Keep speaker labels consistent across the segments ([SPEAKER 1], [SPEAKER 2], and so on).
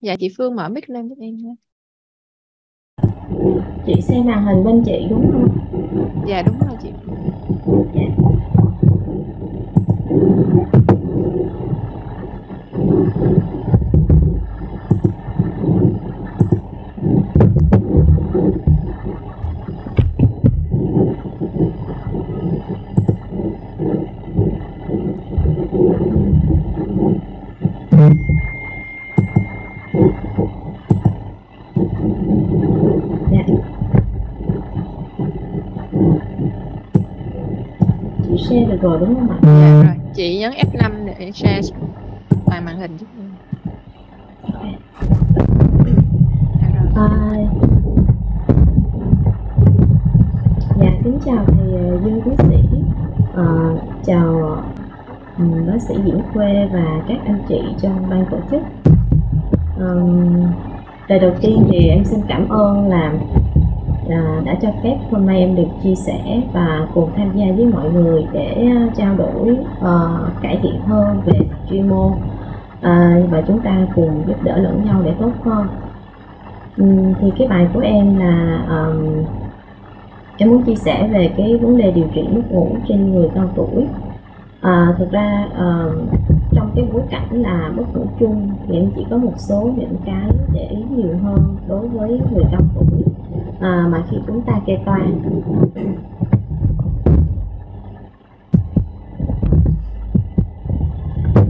[SPEAKER 1] Dạ chị Phương mở mic lên giúp em nha.
[SPEAKER 2] Chị xem màn hình bên chị đúng không?
[SPEAKER 1] Dạ đúng rồi chị.
[SPEAKER 2] Dạ. Dạ. Chị share được rồi đúng không ạ?
[SPEAKER 1] Dạ rồi. Chị nhấn F5 để share toàn màn hình giúp em. Dạ.
[SPEAKER 2] À, dạ kính chào thầy ờ, Dương Quý Sĩ, Ờ, chào ừ, bác sĩ Diễn Khuê và các anh chị trong ban tổ chức. Ừm, lời đầu tiên thì em xin cảm ơn là à, đã cho phép hôm nay em được chia sẻ và cùng tham gia với mọi người để à, trao đổi ờ, cải thiện hơn về chuyên môn à, và chúng ta cùng giúp đỡ lẫn nhau để tốt hơn. uhm, thì cái bài của em là um, em muốn chia sẻ về cái vấn đề điều trị mất ngủ trên người cao tuổi. À, thực ra à, trong cái bối cảnh là bất ngủ chung thì em chỉ có một số những cái để ý nhiều hơn đối với người cao tuổi à, mà khi chúng ta kê toan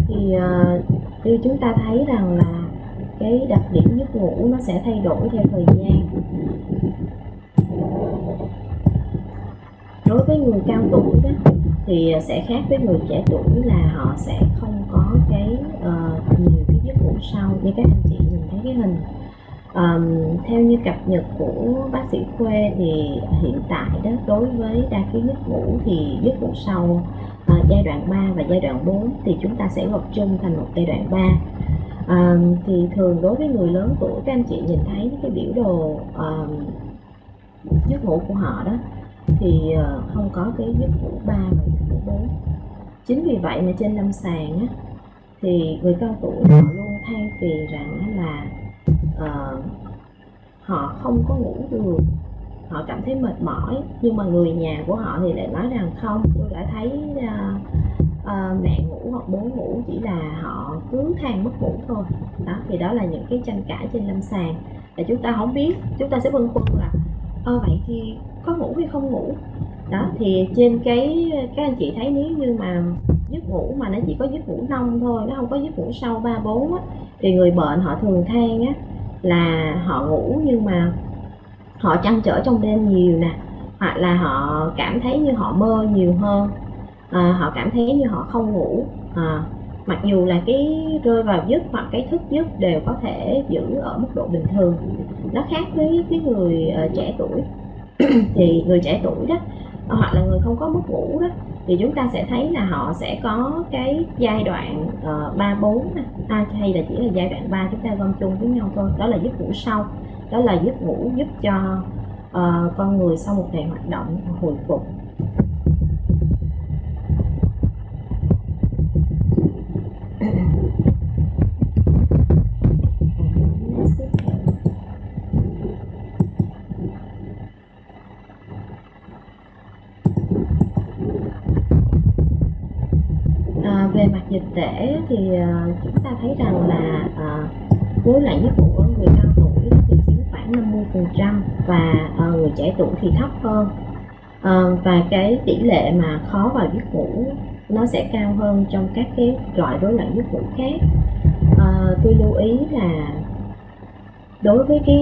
[SPEAKER 2] thì à, như chúng ta thấy rằng là cái đặc điểm giấc ngủ nó sẽ thay đổi theo thời gian. Đối với người cao tuổi đó thì sẽ khác với người trẻ tuổi là họ sẽ không có cái uh, nhiều cái giấc ngủ sâu như các anh chị nhìn thấy cái hình um, theo như cập nhật của bác sĩ Khuê thì hiện tại đó đối với đa ký giấc ngủ thì giấc ngủ sâu uh, ờ, giai đoạn 3 và giai đoạn 4 thì chúng ta sẽ gộp chung thành một giai đoạn 3 um, thì thường đối với người lớn tuổi các anh chị nhìn thấy cái biểu đồ um, giấc ngủ của họ đó thì ờ, không có cái giấc ngủ ba và giấc ngủ bốn. Chính vì vậy mà trên lâm sàng á, thì người cao tuổi họ luôn than phiền rằng là uh, họ không có ngủ được. Họ cảm thấy mệt mỏi nhưng mà người nhà của họ thì lại nói rằng không tôi đã thấy uh, uh, mẹ ngủ hoặc bố ngủ chỉ là họ cứ than mất ngủ thôi. Đó thì đó là những cái tranh cãi trên lâm sàng. Là chúng ta không biết chúng ta sẽ phân khoăn là ơ vậy thì có ngủ hay không ngủ. Đó thì trên cái các anh chị thấy nếu như mà giấc ngủ mà nó chỉ có giấc ngủ nông thôi nó không có giấc ngủ sâu ba bốn á thì người bệnh họ thường than á là họ ngủ nhưng mà họ chăn trở trong đêm nhiều nè hoặc là họ cảm thấy như họ mơ nhiều hơn. À, họ cảm thấy như họ không ngủ. À, mặc dù là cái rơi vào giấc hoặc cái thức giấc đều có thể giữ ở mức độ bình thường. Nó khác với cái người uh, trẻ tuổi. thì người trẻ tuổi đó hoặc là người không có mất ngủ đó thì chúng ta sẽ thấy là họ sẽ có cái giai đoạn ờ, ba bốn à, hay là chỉ là giai đoạn 3 chúng ta gom chung với nhau thôi. Đó là giấc ngủ sâu đó là giấc ngủ giúp cho uh, con người sau một ngày hoạt động hồi phục. Ờ, chúng ta thấy rằng là ờ, à, rối loạn giấc ngủ ở người cao tuổi thì chiếm khoảng 50% và ờ, người trẻ tuổi thì thấp hơn. Và cái tỷ lệ mà khó vào giấc ngủ nó sẽ cao hơn trong các cái loại rối loạn giấc ngủ khác. À, tôi lưu ý là đối với cái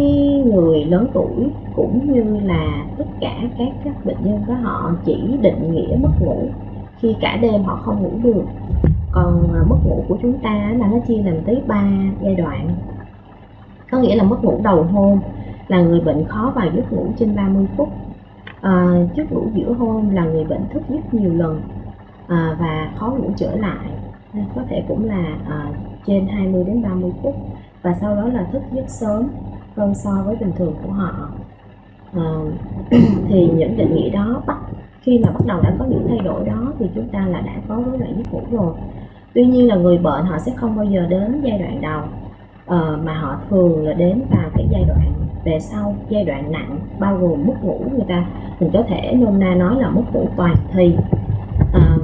[SPEAKER 2] người lớn tuổi cũng như là tất cả các các bệnh nhân đó họ chỉ định nghĩa mất ngủ khi cả đêm họ không ngủ được còn à, mất ngủ của chúng ta là nó chia làm tới 3 giai đoạn. Có nghĩa là mất ngủ đầu hôn là người bệnh khó vào giấc ngủ trên 30 phút. À, giấc ngủ giữa hôn là người bệnh thức giấc nhiều lần à, và khó ngủ trở lại. Có thể cũng là à, trên 20 đến 30 phút và sau đó là thức giấc sớm hơn so với bình thường của họ. À, thì những định nghĩa đó bắt khi mà bắt đầu đã có những thay đổi đó thì chúng ta là đã có rối loạn giấc ngủ rồi tuy nhiên là người bệnh họ sẽ không bao giờ đến giai đoạn đầu ờ, mà họ thường là đến vào cái giai đoạn về sau giai đoạn nặng bao gồm mất ngủ người ta. Mình có thể nôm na nói là mất ngủ toàn thì. À,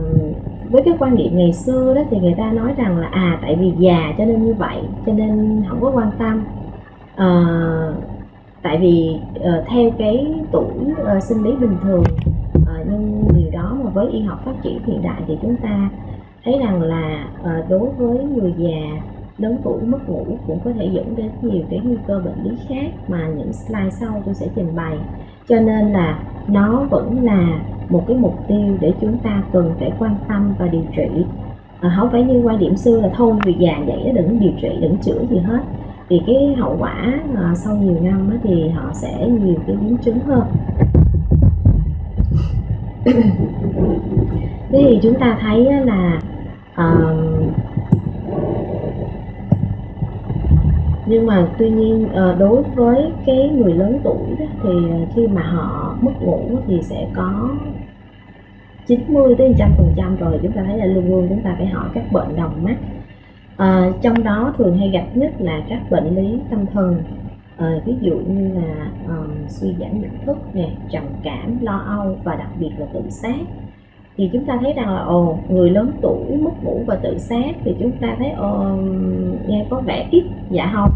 [SPEAKER 2] với cái quan niệm ngày xưa đó thì người ta nói rằng là à tại vì già cho nên như vậy cho nên không có quan tâm. À, tại vì ờ, theo cái tuổi ờ, sinh lý bình thường Ờ, nhưng điều đó mà với y học phát triển hiện đại thì chúng ta thấy rằng là ờ, đối với người già lớn tuổi mất ngủ cũng có thể dẫn đến nhiều cái nguy cơ bệnh lý khác mà những slide sau tôi sẽ trình bày. Cho nên là nó vẫn là một cái mục tiêu để chúng ta cần phải quan tâm và điều trị. À, không phải như quan điểm xưa là thôi vì già vậy đừng điều trị đừng chữa gì hết. Thì cái hậu quả à, sau nhiều năm á, thì họ sẽ nhiều cái biến chứng hơn. thế thì chúng ta thấy là uh, nhưng mà tuy nhiên ờ, đối với cái người lớn tuổi đó, thì ờ, khi mà họ mất ngủ thì sẽ có 90 tới 100 phần trăm rồi. Chúng ta thấy là luôn luôn chúng ta phải hỏi các bệnh đồng mắt. Ờ, trong đó thường hay gặp nhất là các bệnh lý tâm thần. À, ví dụ như là um, suy giảm nhận thức nè trầm cảm lo âu và đặc biệt là tự sát thì chúng ta thấy rằng là ồ người lớn tuổi mất ngủ và tự sát thì chúng ta thấy ồ, nghe có vẻ ít. Dạ không.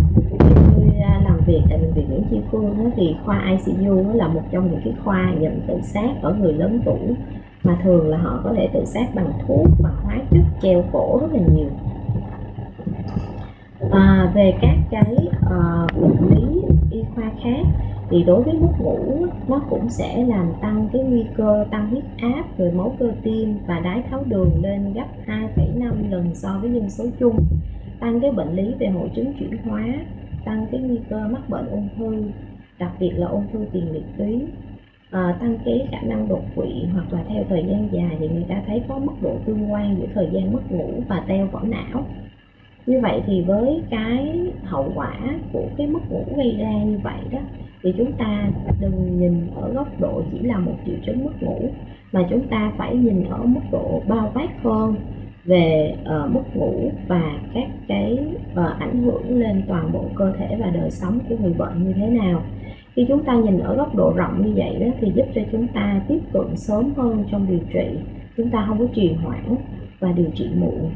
[SPEAKER 2] Tôi à, làm việc tại bệnh viện Nguyễn Tri Phương đó, thì khoa ICU đó là một trong những cái khoa nhận tự sát ở người lớn tuổi mà thường là họ có thể tự sát bằng thuốc bằng hóa chất treo cổ rất là nhiều. À, về các cái uh, bệnh lý y khoa khác thì đối với mất ngủ nó cũng sẽ làm tăng cái nguy cơ tăng huyết áp rồi máu cơ tim và đái tháo đường lên gấp 2,5 lần so với dân số chung. Tăng cái bệnh lý về hội chứng chuyển hóa tăng cái nguy cơ mắc bệnh ung thư đặc biệt là ung thư tiền liệt tuyến. À, tăng cái khả năng đột quỵ hoặc là theo thời gian dài thì người ta thấy có mức độ tương quan giữa thời gian mất ngủ và teo vỏ não. Như vậy thì với cái hậu quả của cái mất ngủ gây ra như vậy đó thì chúng ta đừng nhìn ở góc độ chỉ là một triệu chứng mất ngủ mà chúng ta phải nhìn ở mức độ bao quát hơn về uh, mất ngủ và các cái uh, ảnh hưởng lên toàn bộ cơ thể và đời sống của người bệnh như thế nào. Khi chúng ta nhìn ở góc độ rộng như vậy đó thì giúp cho chúng ta tiếp cận sớm hơn trong điều trị. Chúng ta không có trì hoãn và điều trị muộn.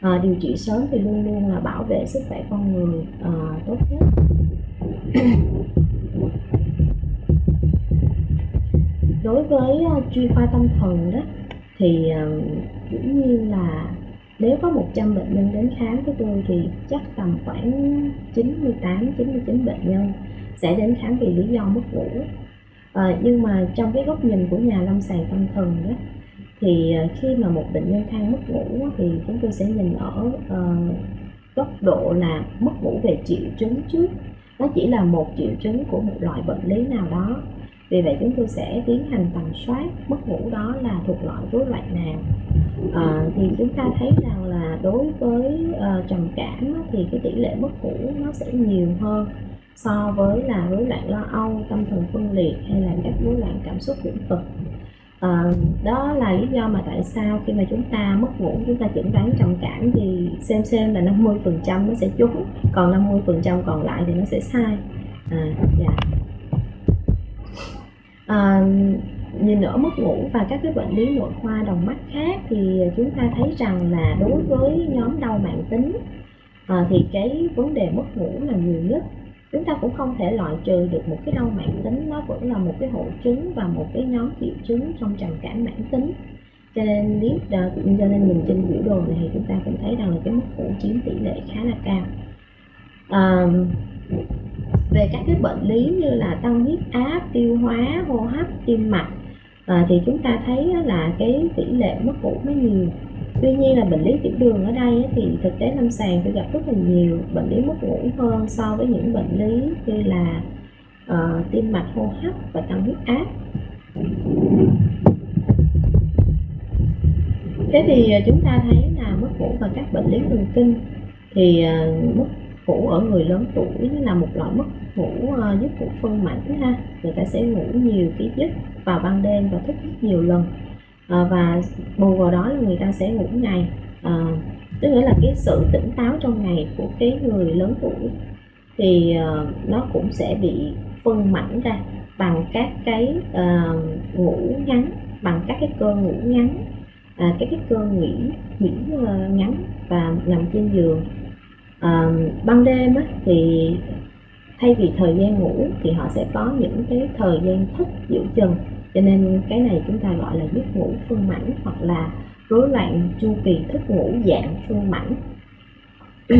[SPEAKER 2] À, điều trị sớm thì luôn luôn là bảo vệ sức khỏe con người à, tốt nhất. Đối với uh, chuyên khoa tâm thần đó thì uh, dĩ nhiên là nếu có 100 bệnh nhân đến khám với tôi thì chắc tầm khoảng 98 99 bệnh nhân sẽ đến khám vì lý do mất ngủ. À, nhưng mà trong cái góc nhìn của nhà lâm sàng tâm thần đó thì ờ, khi mà một bệnh nhân than mất ngủ thì chúng tôi sẽ nhìn ở uh, góc độ là mất ngủ về triệu chứng trước. Nó chỉ là một triệu chứng của một loại bệnh lý nào đó vì vậy chúng tôi sẽ tiến hành tầm soát mất ngủ đó là thuộc loại rối loạn nào. À, thì chúng ta thấy rằng là đối với uh, trầm cảm á, thì cái tỷ lệ mất ngủ nó sẽ nhiều hơn so với là rối loạn lo âu tâm thần phân liệt hay là các rối loạn cảm xúc lĩnh vực à, ờ, đó là lý do mà tại sao khi mà chúng ta mất ngủ chúng ta chẩn đoán trầm cảm thì xem xem là 50 phần trăm nó sẽ trúng còn 50 phần trăm còn lại thì nó sẽ sai. À, dạ à, nhìn ở mất ngủ và các cái bệnh lý nội khoa đồng mắt khác thì chúng ta thấy rằng là đối với nhóm đau mạng tính à, thì cái vấn đề mất ngủ là nhiều nhất. Chúng ta cũng không thể loại trừ được một cái đau mãn tính nó vẫn là một cái hội chứng và một cái nhóm triệu chứng trong trầm cảm mãn tính. Cho nên biết, ờ, cho nên nhìn trên biểu đồ này thì chúng ta cũng thấy rằng là cái mức ngủ chiếm tỷ lệ khá là cao. À, về các cái bệnh lý như là tăng huyết áp tiêu hóa hô hấp tim mạch à, thì chúng ta thấy là cái tỷ lệ mất ngủ nó nhiều. Tuy nhiên là bệnh lý tiểu đường ở đây thì thực tế lâm sàng tôi gặp rất là nhiều bệnh lý mất ngủ hơn so với những bệnh lý như là uh, tim mạch hô hấp và tăng huyết áp. Thế thì ờ, chúng ta thấy là mất ngủ và các bệnh lý thần kinh thì uh, mất ngủ ở người lớn tuổi là một loại mất ngủ uh, ờ, giấc ngủ phân mảnh ha. Người ta sẽ ngủ nhiều cái giấc vào ban đêm và thức giấc nhiều lần. À, và bù vào đó là người ta sẽ ngủ ngày. À, tức nghĩa là cái sự tỉnh táo trong ngày của cái người lớn tuổi thì uh, nó cũng sẽ bị phân mảnh ra bằng các cái uh, ngủ ngắn bằng các cái cơn ngủ ngắn à, các cái cơn nghỉ nghỉ uh, ngắn và nằm trên giường à, ban đêm á, thì thay vì thời gian ngủ thì họ sẽ có những cái thời gian thức giữa chừng. Cho nên cái này chúng ta gọi là giấc ngủ phân mảnh hoặc là rối loạn chu kỳ thức ngủ dạng phân mảnh.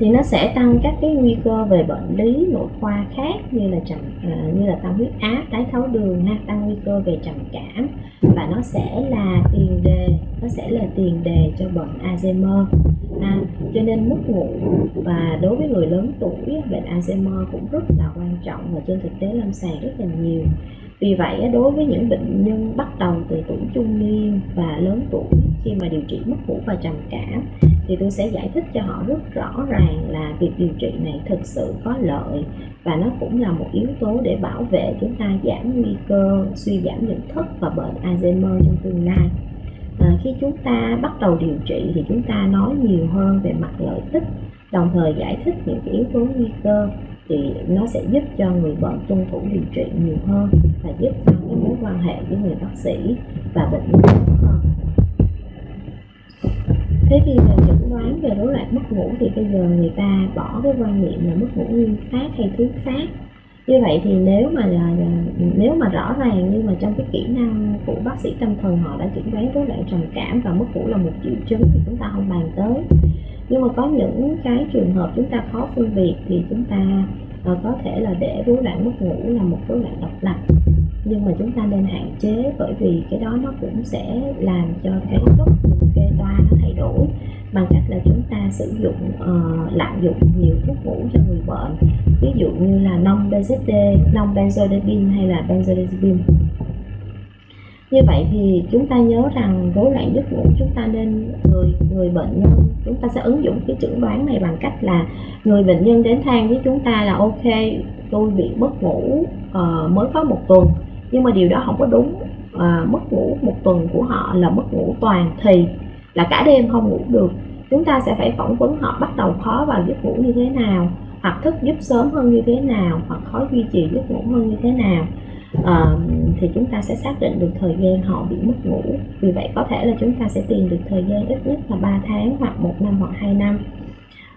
[SPEAKER 2] Thì nó sẽ tăng các cái nguy cơ về bệnh lý nội khoa khác như là trầm uh, như là tăng huyết áp đái tháo đường ha tăng nguy cơ về trầm cảm. Và nó sẽ là tiền đề nó sẽ là tiền đề cho bệnh Alzheimer ha. cho nên mất ngủ và đối với người lớn tuổi bệnh Alzheimer cũng rất là quan trọng và trên thực tế lâm sàng rất là nhiều vì vậy đối với những bệnh nhân bắt đầu từ tuổi trung niên và lớn tuổi, khi mà điều trị mất ngủ và trầm cảm, thì tôi sẽ giải thích cho họ rất rõ ràng là việc điều trị này thực sự có lợi và nó cũng là một yếu tố để bảo vệ chúng ta giảm nguy cơ suy giảm nhận thức và bệnh Alzheimer trong tương lai à, khi chúng ta bắt đầu điều trị thì chúng ta nói nhiều hơn về mặt lợi ích đồng thời giải thích những cái yếu tố nguy cơ thì nó sẽ giúp cho người bệnh tuân thủ điều trị nhiều hơn và giúp cho cái mối quan hệ với người bác sĩ và bệnh nhân hơn. Thế khi là chẩn đoán về rối loạn mất ngủ thì bây giờ người ta bỏ cái quan niệm là mất ngủ nguyên phát hay thứ phát như vậy thì nếu mà là, nếu mà rõ ràng nhưng mà trong cái kỹ năng của bác sĩ tâm thần họ đã chẩn đoán rối loạn trầm cảm và mất ngủ là một triệu chứng thì chúng ta không bàn tới. Nhưng mà có những cái trường hợp chúng ta khó phân biệt thì chúng ta uh, có thể là để rối loạn mất ngủ là một rối loạn độc lập. Nhưng mà chúng ta nên hạn chế bởi vì cái đó nó cũng sẽ làm cho cái gốc kê toa nó thay đổi bằng cách là chúng ta sử dụng uh, lạm dụng nhiều thuốc ngủ cho người bệnh. Ví dụ như là non BZD, non benzodiazepine hay là benzodiazepine. Như vậy thì chúng ta nhớ rằng rối loạn giấc ngủ chúng ta nên người người bệnh nhân chúng ta sẽ ứng dụng cái chẩn đoán này bằng cách là người bệnh nhân đến than với chúng ta là ok tôi bị mất ngủ uh, mới có một tuần. Nhưng mà điều đó không có đúng. Uh, mất ngủ một tuần của họ là mất ngủ toàn thì là cả đêm không ngủ được chúng ta sẽ phải phỏng vấn họ bắt đầu khó vào giấc ngủ như thế nào hoặc thức giúp sớm hơn như thế nào hoặc khó duy trì giấc ngủ hơn như thế nào. À, thì chúng ta sẽ xác định được thời gian họ bị mất ngủ. Vì vậy có thể là chúng ta sẽ tìm được thời gian ít nhất là 3 tháng hoặc một năm hoặc hai năm.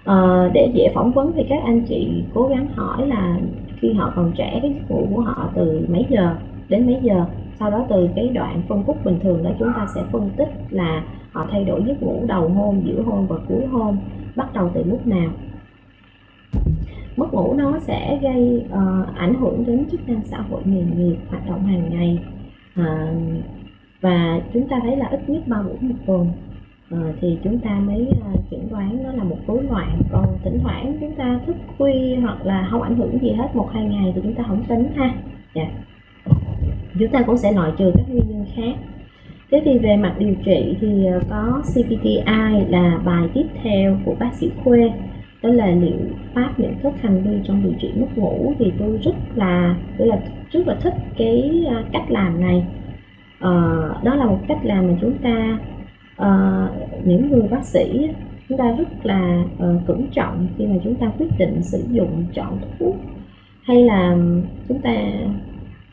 [SPEAKER 2] À, để dễ phỏng vấn thì các anh chị cố gắng hỏi là khi họ còn trẻ cái giấc ngủ của họ từ mấy giờ? Đến mấy giờ. Sau đó từ cái đoạn phân khúc bình thường đó chúng ta sẽ phân tích là họ thay đổi giấc ngủ đầu hôm giữa hôm và cuối hôm bắt đầu từ lúc nào. Mất ngủ nó sẽ gây uh, ảnh hưởng đến chức năng xã hội nghề nghiệp hoạt động hàng ngày. Uh, và chúng ta thấy là ít nhất ba buổi một tuần. Uh, thì chúng ta mới uh, chẩn đoán nó là một rối loạn. Còn thỉnh thoảng chúng ta thức khuya hoặc là không ảnh hưởng gì hết một hai ngày thì chúng ta không tính ha. Yeah. Chúng ta cũng sẽ loại trừ các nguyên nhân khác. Thế thì về mặt điều trị thì ờ, có CPTI là bài tiếp theo của bác sĩ Khuê đó là liệu pháp nhận thức hành vi trong điều trị mất ngủ. Thì tôi rất là tôi là rất là thích cái ờ, cách làm này. Ờ, đó là một cách làm mà chúng ta uh, những người bác sĩ chúng ta rất là uh, cẩn trọng khi mà chúng ta quyết định sử dụng chọn thuốc hay là chúng ta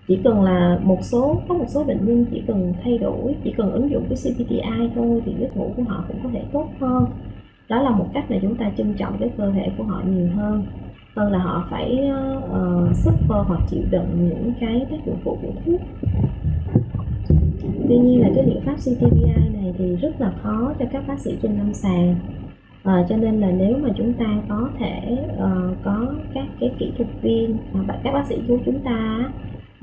[SPEAKER 2] chỉ cần là một số có một số bệnh nhân chỉ cần thay đổi chỉ cần ứng dụng cái CPTI thôi thì giấc ngủ của họ cũng có thể tốt hơn. Đó là một cách mà chúng ta trân trọng cái cơ thể của họ nhiều hơn. Hơn là họ phải uh, suffer hoặc chịu đựng những cái tác dụng phụ của thuốc. Tuy nhiên là cái liệu pháp CPTI này thì rất là khó cho các bác sĩ trên lâm sàng. À, cho nên là nếu mà chúng ta có thể uh, có các cái kỹ thuật viên các bác sĩ của chúng ta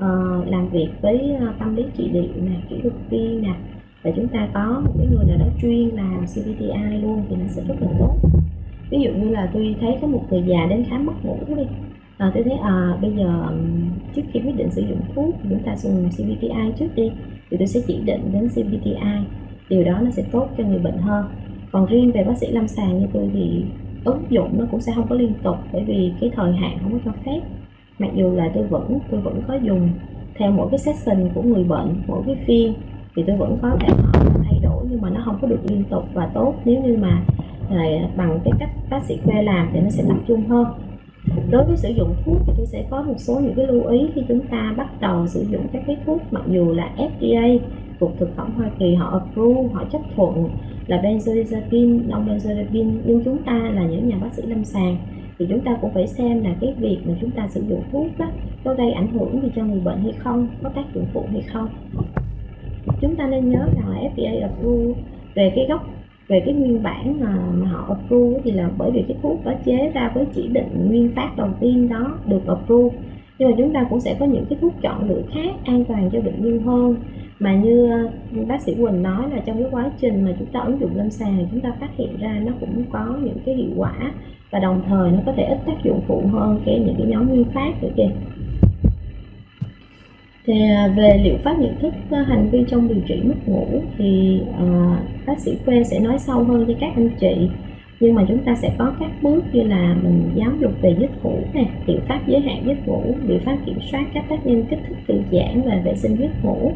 [SPEAKER 2] uh, làm việc với ờ, tâm lý trị liệu nè kỹ thuật viên nè. Và chúng ta có một cái người nào đó chuyên làm CBTI luôn thì nó sẽ rất là tốt. Ví dụ như là tôi thấy có một người già đến khám mất ngủ đi. À, tôi thấy à, bây giờ trước khi quyết định sử dụng thuốc chúng ta dùng CBTI trước đi thì tôi sẽ chỉ định đến CBTI điều đó nó sẽ tốt cho người bệnh hơn. Còn riêng về bác sĩ lâm sàng như tôi thì ứng dụng nó cũng sẽ không có liên tục bởi vì cái thời hạn không có cho phép mặc dù là tôi vẫn tôi vẫn có dùng theo mỗi cái session của người bệnh mỗi cái phiên thì tôi vẫn có thể thay đổi nhưng mà nó không có được liên tục và tốt. Nếu như mà à, bằng cái cách bác sĩ khuê làm thì nó sẽ tập trung hơn. Đối với sử dụng thuốc thì tôi sẽ có một số những cái lưu ý khi chúng ta bắt đầu sử dụng các cái thuốc mặc dù là FDA cục thực phẩm Hoa Kỳ họ approve họ chấp thuận là benzodiazepine, non benzodiazepine nhưng chúng ta là những nhà bác sĩ lâm sàng thì chúng ta cũng phải xem là cái việc mà chúng ta sử dụng thuốc đó có gây ảnh hưởng gì cho người bệnh hay không có tác dụng phụ hay không. Chúng ta nên nhớ rằng là FDA approve về cái gốc về cái nguyên bản mà, mà họ approve thì là bởi vì cái thuốc đó chế ra với chỉ định nguyên phát đầu tiên đó được approve nhưng mà chúng ta cũng sẽ có những cái thuốc chọn lựa khác an toàn cho bệnh nhân hơn mà như bác sĩ Quỳnh nói là trong cái quá trình mà chúng ta ứng dụng lâm sàng thì chúng ta phát hiện ra nó cũng có những cái hiệu quả và đồng thời nó có thể ít tác dụng phụ hơn cái những cái nhóm nguyên phát nữa kìa. Thì à, về liệu pháp nhận thức à, hành vi trong điều trị mất ngủ thì uh, bác sĩ Quê sẽ nói sâu hơn cho các anh chị. Nhưng mà chúng ta sẽ có các bước như là mình giáo dục về giấc ngủ nè liệu pháp giới hạn giấc ngủ liệu pháp kiểm soát các tác nhân kích thích thư giãn và vệ sinh giấc ngủ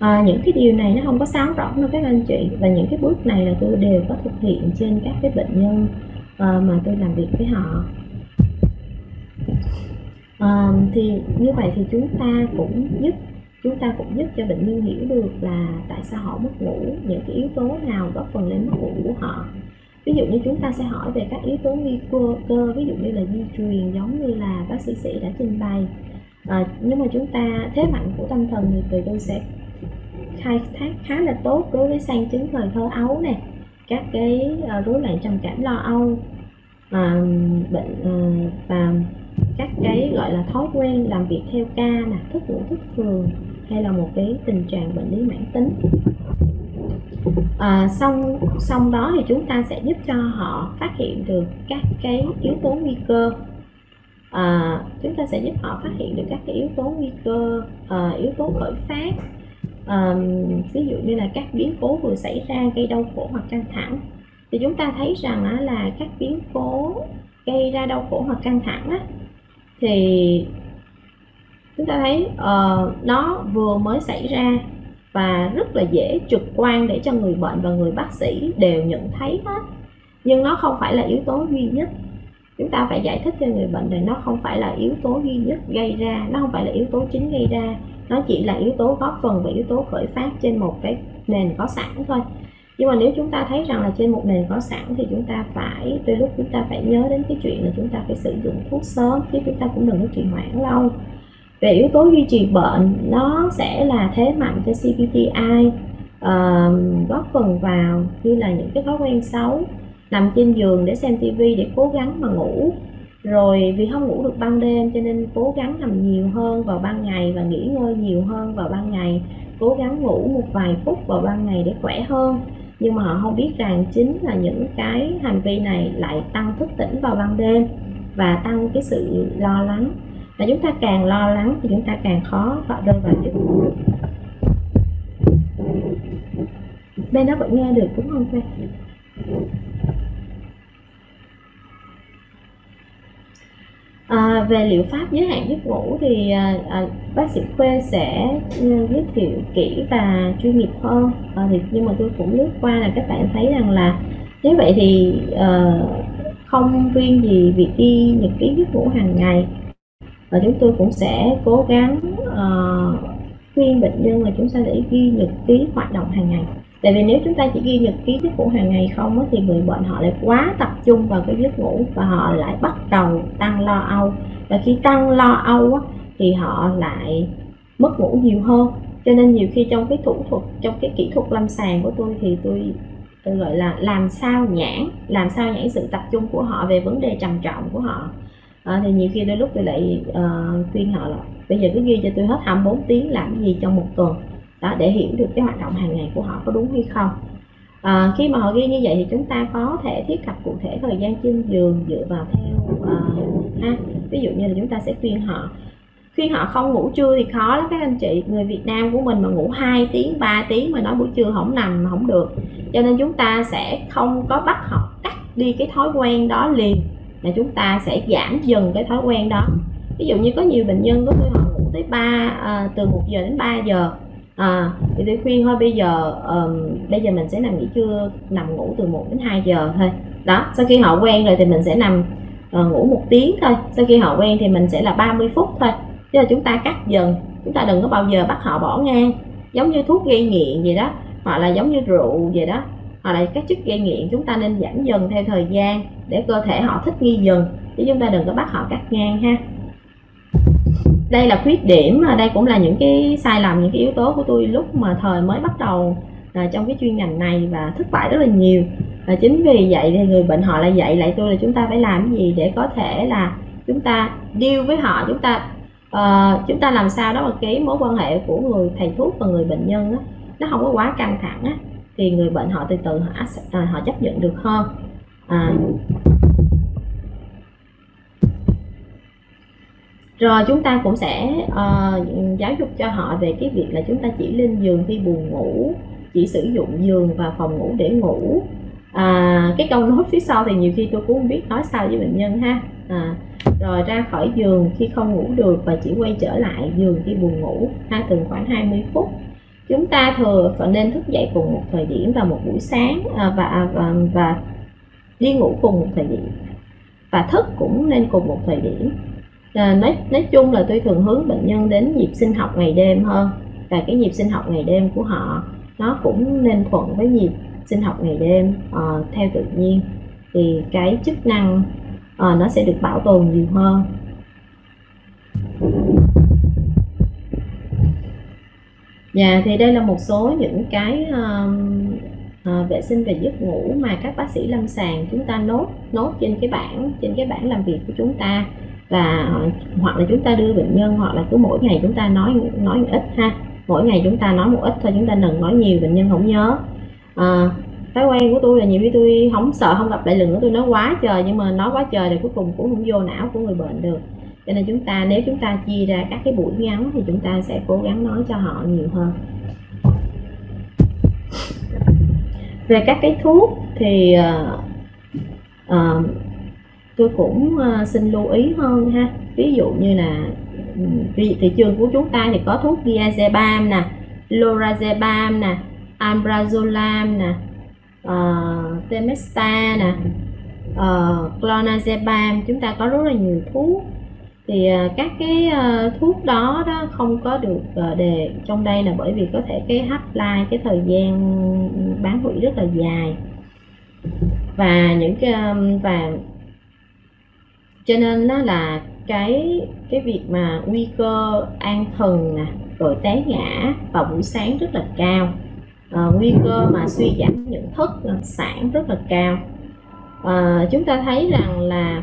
[SPEAKER 2] à, những cái điều này nó không có sáng rõ đâu các anh chị. Và những cái bước này là tôi đều có thực hiện trên các cái bệnh nhân à, mà tôi làm việc với họ. À, thì như vậy thì chúng ta cũng giúp chúng ta cũng giúp cho bệnh nhân hiểu được là tại sao họ mất ngủ những cái yếu tố nào góp phần lên mất ngủ của họ. Ví dụ như chúng ta sẽ hỏi về các yếu tố nguy cơ, cơ ví dụ như là di truyền giống như là bác sĩ sĩ đã trình bày. À, nhưng mà chúng ta thế mạnh của tâm thần thì tụi tôi sẽ khai thác khá là tốt đối với sang chứng thời thơ ấu này các cái uh, rối loạn trầm cảm lo âu uh, bệnh uh, và các cái gọi là thói quen làm việc theo ca là thức ngủ thức thường hay là một cái tình trạng bệnh lý mãn tính. À, xong xong đó thì chúng ta sẽ giúp cho họ phát hiện được các cái yếu tố nguy cơ. À, chúng ta sẽ giúp họ phát hiện được các cái yếu tố nguy cơ à, yếu tố khởi phát um, ví dụ như là các biến cố vừa xảy ra gây đau khổ hoặc căng thẳng thì chúng ta thấy rằng á, là các biến cố gây ra đau khổ hoặc căng thẳng á, thì chúng ta thấy uh, nó vừa mới xảy ra và rất là dễ trực quan để cho người bệnh và người bác sĩ đều nhận thấy hết. Nhưng nó không phải là yếu tố duy nhất. Chúng ta phải giải thích cho người bệnh rằng nó không phải là yếu tố duy nhất gây ra nó không phải là yếu tố chính gây ra nó chỉ là yếu tố góp phần và yếu tố khởi phát trên một cái nền có sẵn thôi. Nhưng mà nếu chúng ta thấy rằng là trên một nền có sẵn thì chúng ta phải đôi lúc chúng ta phải nhớ đến cái chuyện là chúng ta phải sử dụng thuốc sớm chứ chúng ta cũng đừng có trì hoãn lâu. Về yếu tố duy trì bệnh nó sẽ là thế mạnh cho CPTI uh, góp phần vào như là những cái thói quen xấu nằm trên giường để xem TV để cố gắng mà ngủ rồi vì không ngủ được ban đêm cho nên cố gắng nằm nhiều hơn vào ban ngày và nghỉ ngơi nhiều hơn vào ban ngày. Cố gắng ngủ một vài phút vào ban ngày để khỏe hơn. Nhưng mà họ không biết rằng chính là những cái hành vi này lại tăng thức tỉnh vào ban đêm và tăng cái sự lo lắng. Và chúng ta càng lo lắng thì chúng ta càng khó và rơi vào giấc ngủ bên đó vẫn nghe được, đúng không Quê? À, về liệu pháp giới hạn giấc ngủ thì à, à, bác sĩ Khuê sẽ ừ, giới thiệu kỹ và chuyên nghiệp hơn. À, thì nhưng mà tôi cũng lướt qua là các bạn thấy rằng là nếu vậy thì à, không riêng gì việc ghi nhật ký giấc ngủ hàng ngày và chúng tôi cũng sẽ cố gắng à, khuyên bệnh nhân là chúng ta sẽ ghi nhật ký hoạt động hàng ngày tại vì nếu chúng ta chỉ ghi nhật ký giấc ngủ hàng ngày không á, thì người bệnh họ lại quá tập trung vào cái giấc ngủ và họ lại bắt đầu tăng lo âu. Và khi tăng lo âu á, thì họ lại mất ngủ nhiều hơn. Cho nên nhiều khi trong cái thủ thuật trong cái kỹ thuật lâm sàng của tôi thì tôi tôi gọi là làm sao nhãn làm sao nhãn sự tập trung của họ về vấn đề trầm trọng của họ. À, thì nhiều khi đôi lúc tôi lại uh, khuyên họ là bây giờ cứ ghi cho tôi hết 24 tiếng làm gì trong một tuần? Đó để hiểu được cái hoạt động hàng ngày của họ có đúng hay không. À, khi mà họ ghi như vậy thì chúng ta có thể thiết lập cụ thể thời gian trên giường dựa vào theo uh, ha ví dụ như là chúng ta sẽ khuyên họ. Khuyên họ không ngủ trưa thì khó lắm các anh chị. Người Việt Nam của mình mà ngủ 2 tiếng 3 tiếng mà nói buổi trưa không nằm mà không được. Cho nên chúng ta sẽ không có bắt họ cắt đi cái thói quen đó liền là chúng ta sẽ giảm dần cái thói quen đó. Ví dụ như có nhiều bệnh nhân có tôi họ ngủ tới 3 à, ờ, từ 1 giờ đến 3 giờ à, thì tôi khuyên thôi bây giờ um, bây giờ mình sẽ nằm nghỉ trưa nằm ngủ từ 1 đến 2 giờ thôi. Đó sau khi họ quen rồi thì mình sẽ nằm uh, ngủ một tiếng thôi. Sau khi họ quen thì mình sẽ là 30 phút thôi. Tức là chúng ta cắt dần chúng ta đừng có bao giờ bắt họ bỏ ngang. Giống như thuốc gây nghiện gì đó hoặc là giống như rượu gì đó hoặc là các chất gây nghiện chúng ta nên giảm dần theo thời gian để cơ thể họ thích nghi dần chứ chúng ta đừng có bắt họ cắt ngang ha đây là khuyết điểm đây cũng là những cái sai lầm những cái yếu tố của tôi lúc mà thời mới bắt đầu à, trong cái chuyên ngành này và thất bại rất là nhiều. Và chính vì vậy thì người bệnh họ lại dạy lại tôi là chúng ta phải làm cái gì để có thể là chúng ta deal với họ chúng ta uh, chúng ta làm sao đó mà cái mối quan hệ của người thầy thuốc và người bệnh nhân đó, nó không có quá căng thẳng á, thì người bệnh họ từ từ họ, à, họ chấp nhận được hơn. À, rồi chúng ta cũng sẽ uh, giáo dục cho họ về cái việc là chúng ta chỉ lên giường khi buồn ngủ chỉ sử dụng giường và phòng ngủ để ngủ. À, cái câu nói phía sau thì nhiều khi tôi cũng không biết nói sao với bệnh nhân ha. À, rồi ra khỏi giường khi không ngủ được và chỉ quay trở lại giường khi buồn ngủ ha từng khoảng 20 phút. Chúng ta thường phải nên thức dậy cùng một thời điểm vào một buổi sáng à, và, à, và và đi ngủ cùng một thời điểm. Và thức cũng nên cùng một thời điểm à, nói nói chung là tôi thường hướng bệnh nhân đến nhịp sinh học ngày đêm hơn. Và cái nhịp sinh học ngày đêm của họ nó cũng nên thuận với nhịp sinh học ngày đêm uh, theo tự nhiên. Thì cái chức năng uh, nó sẽ được bảo tồn nhiều hơn. Dạ thì đây là một số những cái uh, uh, vệ sinh về giấc ngủ mà các bác sĩ lâm sàng chúng ta nốt nốt trên cái bảng trên cái bảng làm việc của chúng ta và hoặc là chúng ta đưa bệnh nhân hoặc là cứ mỗi ngày chúng ta nói nói ít ha. Mỗi ngày chúng ta nói một ít thôi chúng ta đừng nói nhiều bệnh nhân không nhớ. À, thói quen của tôi là nhiều khi tôi không sợ không gặp lại lần nữa tôi nói quá trời nhưng mà nói quá trời thì cuối cùng cũng không vô não của người bệnh được. Cho nên chúng ta nếu chúng ta chia ra các cái buổi ngắn thì chúng ta sẽ cố gắng nói cho họ nhiều hơn. Về các cái thuốc thì uh, uh, tôi cũng ờ, xin lưu ý hơn ha. Ví dụ như là ừ, thị trường của chúng ta thì có thuốc diazepam nè lorazepam nè ambrazolam nè ờ, uh, temesta nè uh, clonazepam. Chúng ta có rất là nhiều thuốc. Thì uh, các cái uh, thuốc đó đó không có được uh, đề trong đây là bởi vì có thể cái half-life cái thời gian bán hủy rất là dài. Và những cái và cho nên nó là cái cái việc mà nguy cơ an thần nè rồi té ngã vào buổi sáng rất là cao. À, nguy cơ mà suy giảm nhận thức sản rất là cao. À, chúng ta thấy rằng là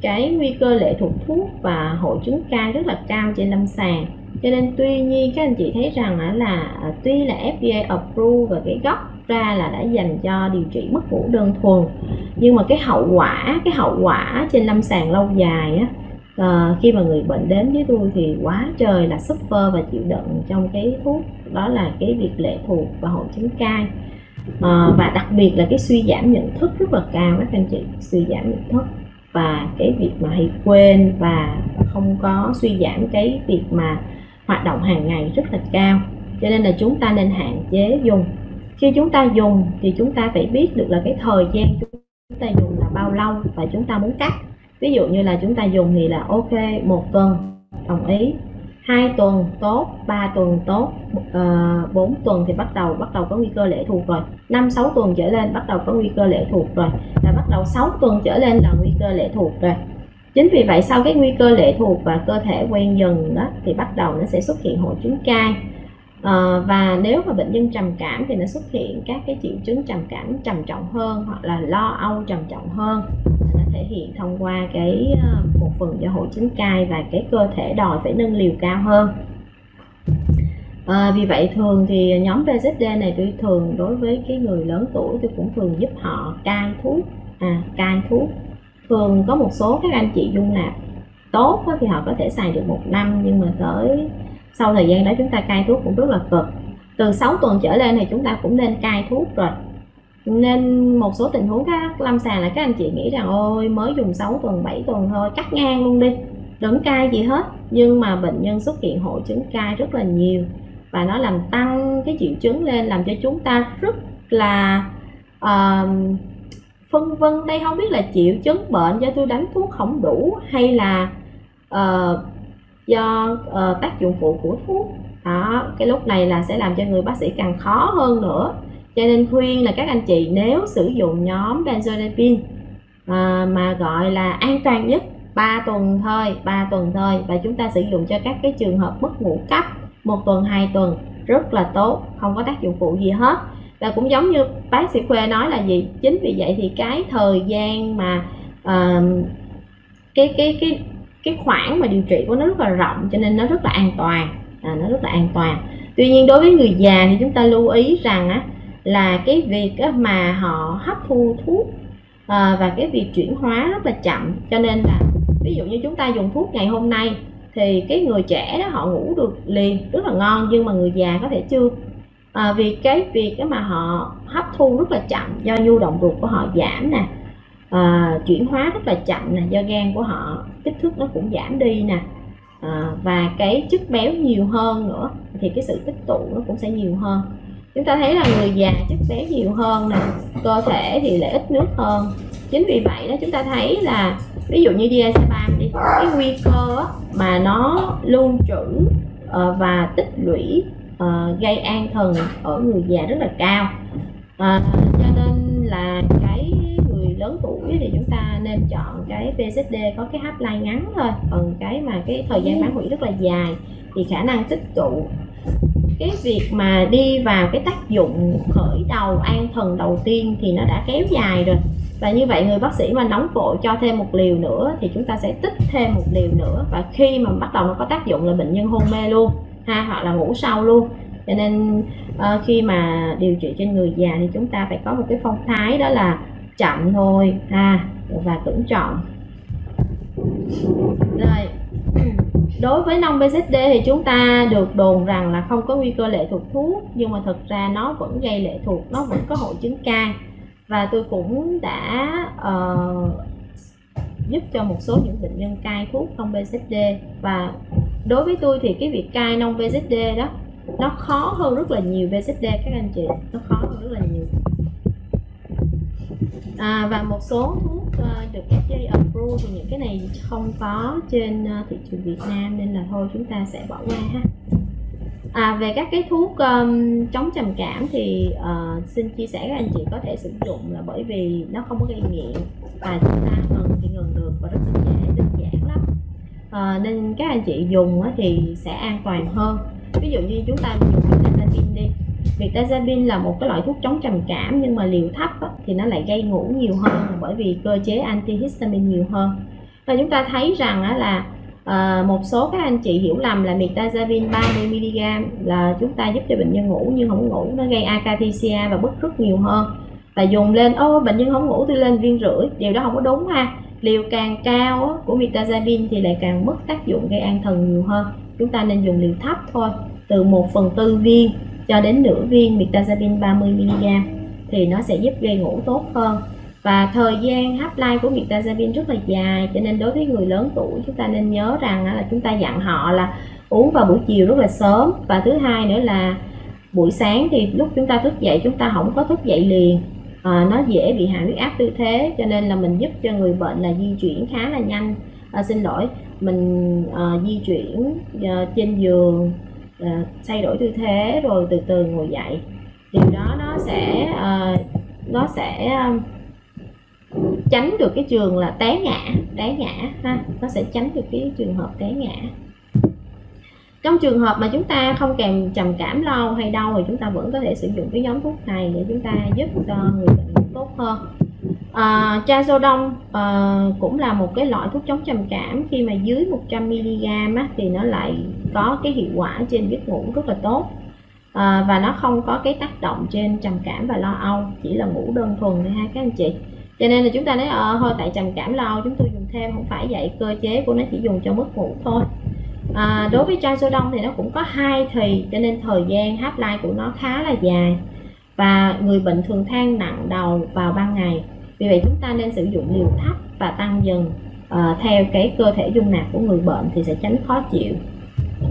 [SPEAKER 2] cái nguy cơ lệ thuộc thuốc và hội chứng cai rất là cao trên lâm sàng. Cho nên tuy nhiên các anh chị thấy rằng là, là tuy là FDA approve và cái gốc ra là đã dành cho điều trị mất ngủ đơn thuần. Nhưng mà cái hậu quả cái hậu quả trên lâm sàng lâu dài á à, khi mà người bệnh đến với tôi thì quá trời là suffer và chịu đựng trong cái thuốc. Đó là cái việc lệ thuộc và hội chứng cai. À, và đặc biệt là cái suy giảm nhận thức rất là cao các anh chị suy giảm nhận thức và cái việc mà hay quên và không có suy giảm cái việc mà hoạt động hàng ngày rất là cao. Cho nên là chúng ta nên hạn chế dùng khi chúng ta dùng thì chúng ta phải biết được là cái thời gian chúng ta dùng là bao lâu và chúng ta muốn cắt. Ví dụ như là chúng ta dùng thì là ok một tuần đồng ý. Hai tuần tốt 3 tuần tốt ờ, uh, 4 tuần thì bắt đầu bắt đầu có nguy cơ lệ thuộc rồi. Năm sáu tuần trở lên bắt đầu có nguy cơ lệ thuộc rồi. Và bắt đầu 6 tuần trở lên là nguy cơ lệ thuộc rồi. Chính vì vậy sau cái nguy cơ lệ thuộc và cơ thể quen dần đó thì bắt đầu nó sẽ xuất hiện hội chứng cai à, và nếu mà bệnh nhân trầm cảm thì nó xuất hiện các cái triệu chứng trầm cảm trầm trọng hơn hoặc là lo âu trầm trọng hơn. Nó thể hiện thông qua cái ờ, một phần do hội chứng cai và cái cơ thể đòi phải nâng liều cao hơn. À, vì vậy thường thì nhóm PZD này tôi thường đối với cái người lớn tuổi tôi cũng thường giúp họ cai thuốc à, cai thuốc. Thường có một số các anh chị dung nạp tốt thì họ có thể xài được một năm nhưng mà tới sau thời gian đó chúng ta cai thuốc cũng rất là cực. Từ 6 tuần trở lên thì chúng ta cũng nên cai thuốc rồi. Nên một số tình huống các lâm sàng là các anh chị nghĩ rằng ôi mới dùng 6 tuần 7 tuần thôi cắt ngang luôn đi đừng cai gì hết. Nhưng mà bệnh nhân xuất hiện hội chứng cai rất là nhiều và nó làm tăng cái triệu chứng lên làm cho chúng ta rất là uh, phân vân đây. Không biết là triệu chứng bệnh do tôi đánh thuốc không đủ hay là uh, do uh, tác dụng phụ của thuốc. Đó cái lúc này là sẽ làm cho người bác sĩ càng khó hơn nữa. Cho nên khuyên là các anh chị nếu sử dụng nhóm benzodiazepine à, mà gọi là an toàn nhất 3 tuần thôi 3 tuần thôi và chúng ta sử dụng cho các cái trường hợp mất ngủ cấp một tuần hai tuần rất là tốt không có tác dụng phụ gì hết. Và cũng giống như bác sĩ khuê nói là gì? Chính vì vậy thì cái thời gian mà uh, cái cái cái cái khoảng mà điều trị của nó rất là rộng cho nên nó rất là an toàn. À, nó rất là an toàn. Tuy nhiên đối với người già thì chúng ta lưu ý rằng á là cái việc á, mà họ hấp thu thuốc à, và cái việc chuyển hóa rất là chậm. Cho nên là ví dụ như chúng ta dùng thuốc ngày hôm nay thì cái người trẻ đó họ ngủ được liền rất là ngon nhưng mà người già có thể chưa. À, vì cái việc mà họ hấp thu rất là chậm do nhu động ruột của họ giảm nè à, chuyển hóa rất là chậm nè do gan của họ kích thước nó cũng giảm đi nè. À, và cái chất béo nhiều hơn nữa thì cái sự tích tụ nó cũng sẽ nhiều hơn. Chúng ta thấy là người già chất béo nhiều hơn nè cơ thể thì lại ít nước hơn. Chính vì vậy đó chúng ta thấy là ví dụ như diazepam đi cái nguy cơ mà nó lưu trữ uh, và tích lũy uh, gây an thần ở người già rất là cao. À, cho nên là cái thì chúng ta nên chọn cái PZD có cái half-life ngắn thôi. Còn cái mà cái thời gian bán hủy rất là dài thì khả năng tích tụ cái việc mà đi vào cái tác dụng khởi đầu an thần đầu tiên thì nó đã kéo dài rồi. Và như vậy người bác sĩ mà nóng vội cho thêm một liều nữa thì chúng ta sẽ tích thêm một liều nữa. Và khi mà bắt đầu nó có tác dụng là bệnh nhân hôn mê luôn ha hoặc là ngủ sâu luôn. Cho nên uh, khi mà điều trị trên người già thì chúng ta phải có một cái phong thái đó là chậm thôi. Ha và cẩn trọng rồi đối với nông BZD thì chúng ta được đồn rằng là không có nguy cơ lệ thuộc thuốc nhưng mà thực ra nó vẫn gây lệ thuộc nó vẫn có hội chứng cai và tôi cũng đã uh, giúp cho một số những bệnh nhân cai thuốc non BZD và đối với tôi thì cái việc cai nông BZD đó nó khó hơn rất là nhiều BZD các anh chị. Nó khó hơn rất là nhiều à, và một số thuốc uh, được FDA approve thì những cái này không có trên uh, thị trường Việt Nam nên là thôi chúng ta sẽ bỏ qua ha. À, về các cái thuốc um, chống trầm cảm thì uh, xin chia sẻ các anh chị có thể sử dụng là bởi vì nó không có gây nghiện và chúng ta ngừng thì ngừng được và rất là dễ đơn giản lắm. À, nên các anh chị dùng thì sẽ an toàn hơn. Ví dụ như chúng ta dùng Vitazapin đi Vitazapin là một cái loại thuốc chống trầm cảm nhưng mà liều thấp á, thì nó lại gây ngủ nhiều hơn bởi vì cơ chế antihistamine nhiều hơn. Và chúng ta thấy rằng á, là à, một số các anh chị hiểu lầm là mirtazapine 30 mg là chúng ta giúp cho bệnh nhân ngủ nhưng không ngủ nó gây akathisia và bức rất nhiều hơn. Và dùng lên ô bệnh nhân không ngủ tôi lên viên rưỡi điều đó không có đúng ha. Liều càng cao á, của mirtazapine thì lại càng mất tác dụng gây an thần nhiều hơn. Chúng ta nên dùng liều thấp thôi từ 1 phần tư viên cho đến nửa viên mirtazapine 30 mg thì nó sẽ giúp gây ngủ tốt hơn. Và thời gian half-life của mirtazapine rất là dài cho nên đối với người lớn tuổi chúng ta nên nhớ rằng là chúng ta dặn họ là uống vào buổi chiều rất là sớm. Và thứ hai nữa là buổi sáng thì lúc chúng ta thức dậy chúng ta không có thức dậy liền. À, nó dễ bị hạ huyết áp tư thế cho nên là mình giúp cho người bệnh là di chuyển khá là nhanh. À, xin lỗi mình à, di chuyển à, trên giường à, thay đổi tư thế rồi từ từ ngồi dậy. Điều đó nó sẽ uh, nó sẽ ờ, tránh được cái trường là té ngã té ngã ha nó sẽ tránh được cái trường hợp té ngã. Trong trường hợp mà chúng ta không kèm trầm cảm lâu hay đau thì chúng ta vẫn có thể sử dụng cái nhóm thuốc này để chúng ta giúp cho người bệnh tốt hơn. À, trazodone à, cũng là một cái loại thuốc chống trầm cảm. Khi mà dưới 100 mg á, thì nó lại có cái hiệu quả trên giấc ngủ rất là tốt. À, và nó không có cái tác động trên trầm cảm và lo âu chỉ là ngủ đơn thuần thôi ha các anh chị. Cho nên là chúng ta nói ờ thôi tại trầm cảm lo âu chúng tôi dùng thêm không phải vậy cơ chế của nó chỉ dùng cho mất ngủ thôi. À, đối với chai đông thì nó cũng có hai thì cho nên thời gian half life của nó khá là dài. Và người bệnh thường than nặng đầu vào ban ngày. Vì vậy chúng ta nên sử dụng liều thấp và tăng dần uh, theo cái cơ thể dung nạp của người bệnh thì sẽ tránh khó chịu.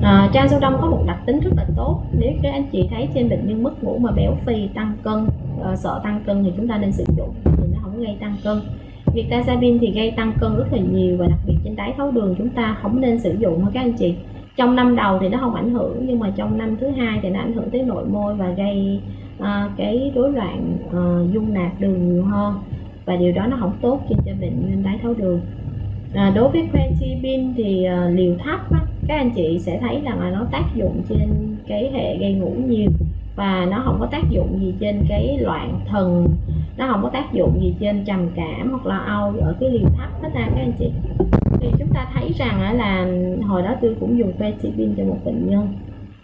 [SPEAKER 2] À, đông có một đặc tính rất là tốt. Nếu các anh chị thấy trên bệnh nhân mất ngủ mà béo phì tăng cân à, sợ tăng cân thì chúng ta nên sử dụng thì nó không gây tăng cân. Vitazapin thì gây tăng cân rất là nhiều và đặc biệt trên đái tháo đường chúng ta không nên sử dụng các anh chị. Trong năm đầu thì nó không ảnh hưởng nhưng mà trong năm thứ hai thì nó ảnh hưởng tới nội môi và gây à, cái rối loạn à, dung nạp đường nhiều hơn và điều đó nó không tốt cho, cho bệnh nhân đái tháo đường. À, đối với quercetin thì à, liều thấp á, các anh chị sẽ thấy rằng là nó tác dụng trên cái hệ gây ngủ nhiều và nó không có tác dụng gì trên cái loạn thần nó không có tác dụng gì trên trầm cảm hoặc là âu ở cái liều thấp hết ta các anh chị. Thì chúng ta thấy rằng là hồi đó tôi cũng dùng quercetin cho một bệnh nhân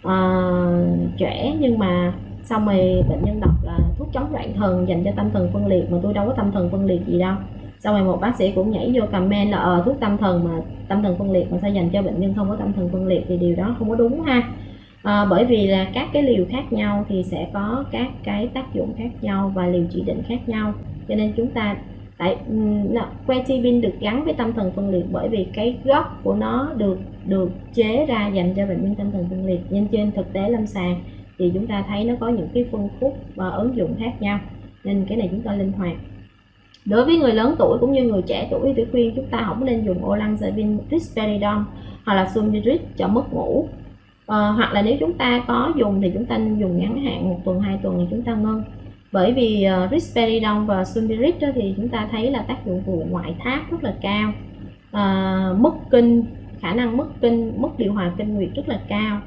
[SPEAKER 2] uh, trẻ nhưng mà xong rồi bệnh nhân đọc là thuốc chống loạn thần dành cho tâm thần phân liệt mà tôi đâu có tâm thần phân liệt gì đâu xong rồi một bác sĩ cũng nhảy vô comment là ờ thuốc tâm thần mà tâm thần phân liệt mà sao dành cho bệnh nhân không có tâm thần phân liệt thì điều đó không có đúng ha. À, bởi vì là các cái liều khác nhau thì sẽ có các cái tác dụng khác nhau và liều chỉ định khác nhau. Cho nên chúng ta tại quercetin được gắn với tâm thần phân liệt bởi vì cái gốc của nó được được chế ra dành cho bệnh nhân tâm thần phân liệt. Nhưng trên thực tế lâm sàng thì chúng ta thấy nó có những cái phân khúc và ứng dụng khác nhau. Nên cái này chúng ta linh hoạt đối với người lớn tuổi cũng như người trẻ tuổi thì tôi khuyên chúng ta không nên dùng olanzapine risperidone hoặc là sumirid cho mất ngủ. À, hoặc là nếu chúng ta có dùng thì chúng ta nên dùng ngắn hạn một tuần hai tuần thì chúng ta ngưng. Bởi vì ờ, uh, risperidone và sumirid thì chúng ta thấy là tác dụng phụ ngoại tháp rất là cao. À, mất kinh khả năng mất kinh mất điều hòa kinh nguyệt rất là cao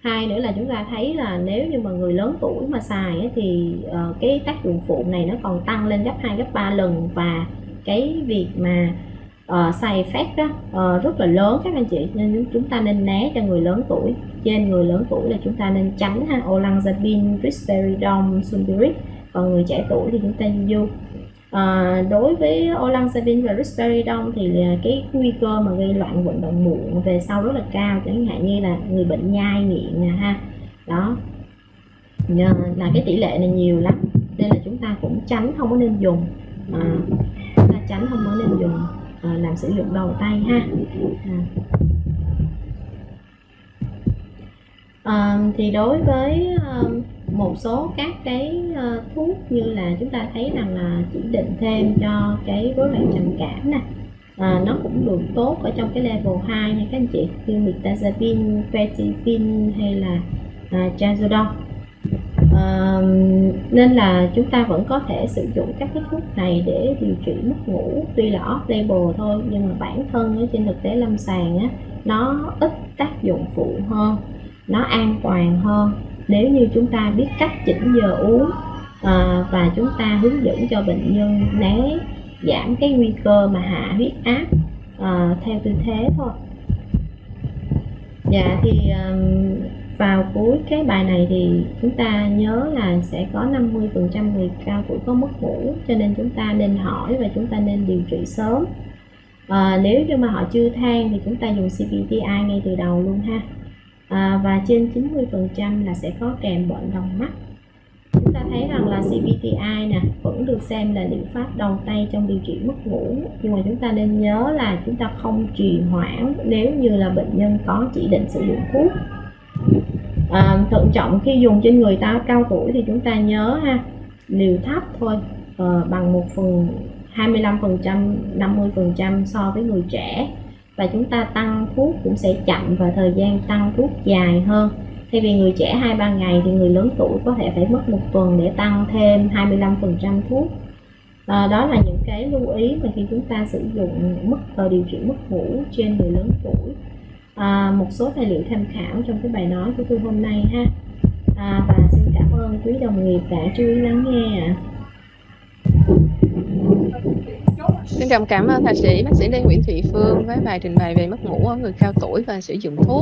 [SPEAKER 2] hai nữa là chúng ta thấy là nếu như mà người lớn tuổi mà xài ấy, thì uh, cái tác dụng phụ này nó còn tăng lên gấp 2 gấp 3 lần. Và cái việc mà uh, side effect đó uh, rất là lớn các anh chị. Nên chúng ta nên né cho người lớn tuổi. Trên người lớn tuổi là chúng ta nên tránh ha. Olanzapine risperidone sulfuric. Còn người trẻ tuổi thì chúng ta vô à, đối với olanzapine và risperidone thì là cái nguy cơ mà gây loạn vận động muộn về sau rất là cao chẳng hạn như là người bệnh nhai nghiện nè ha. Đó. Là cái tỷ lệ này nhiều lắm nên là chúng ta cũng tránh không có nên dùng. À, chúng ta tránh không có nên dùng à, làm sử dụng đầu tay ha. À. À, thì đối với uh, một số các cái uh, thuốc như là chúng ta thấy rằng là chỉ định thêm cho cái rối loạn trầm cảm nè. À, nó cũng được tốt ở trong cái level 2 nha các anh chị như mirtazapine, quercetin hay là uh, trazodone. À, nên là chúng ta vẫn có thể sử dụng các cái thuốc này để điều trị mất ngủ. Tuy là off label thôi nhưng mà bản thân ở trên thực tế lâm sàng á nó ít tác dụng phụ hơn nó an toàn hơn nếu như chúng ta biết cách chỉnh giờ uống à, và chúng ta hướng dẫn cho bệnh nhân né giảm cái nguy cơ mà hạ huyết áp à, theo tư thế thôi. Dạ thì um, vào cuối cái bài này thì chúng ta nhớ là sẽ có 50% người cao tuổi có mất ngủ cho nên chúng ta nên hỏi và chúng ta nên điều trị sớm. À, nếu như mà họ chưa than thì chúng ta dùng CPTI ngay từ đầu luôn ha à, và trên 90% là sẽ có kèm bệnh đồng mắt. Chúng ta thấy rằng là CBTI nè vẫn được xem là liệu pháp đầu tay trong điều trị mất ngủ. Nhưng mà chúng ta nên nhớ là chúng ta không trì hoãn nếu như là bệnh nhân có chỉ định sử dụng thuốc. À, thận trọng khi dùng trên người ta cao tuổi thì chúng ta nhớ ha liều thấp thôi à, bằng một phần 25% 50% so với người trẻ và chúng ta tăng thuốc cũng sẽ chậm và thời gian tăng thuốc dài hơn. Thay vì người trẻ hai ba ngày thì người lớn tuổi có thể phải mất một tuần để tăng thêm 25% thuốc. À, đó là những cái lưu ý mà khi chúng ta sử dụng mức uh, điều trị mất ngủ trên người lớn tuổi. À, một số tài liệu tham khảo trong cái bài nói của tôi hôm nay ha. À, và xin cảm ơn quý đồng nghiệp đã chú ý lắng nghe ạ.
[SPEAKER 1] Xin trọng cảm ơn thạc sĩ, bác sĩ Lê Nguyễn Thị Phương với bài trình bày về mất ngủ ở người cao tuổi và sử dụng thuốc.